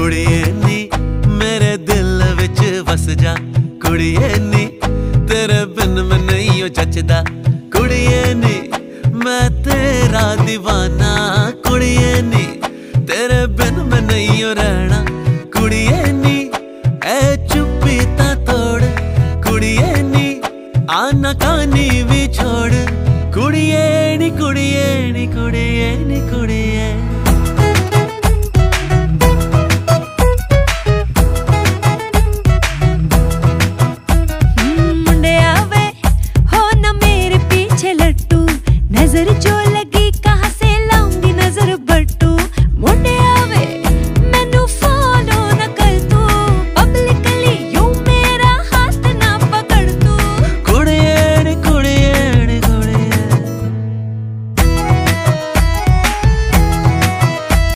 ਕੁੜੀਏ ਨੀ, ਮੇਰੇ ਦਿਲ ਵਿੱਚ ਵਸ ਜਾ। ਕੁੜੀਏ ਨੀ, ਤੇਰੇ ਬਿਨ ਮੈਂ ਨਹੀਂ ਉਹ ਜੱਚਦਾ। ਕੁੜੀਏ ਨੀ, ਮੈਂ ਤੇਰਾ دیਵਾਨਾ ਕੁੜੀਏ ਨੀ, ਤੇਰੇ ਬਿਨ ਮੈਂ ਨਹੀਂ ਉਹ ਰਹਿਣਾ। ਕੁੜੀਏ ਨੀ, ਐ ਚੁੱਪੀ ਤਾਂ ਤੋੜ। ਕੁੜੀਏ ਨੀ, ਆਨਾ ਕਾਨੀ ਵੀ ਛੋੜ। ਕੁੜੀਏ ਨੀ ਕੁੜੀਏ ਨੀ ਕੁੜੀਏ ਨੀ।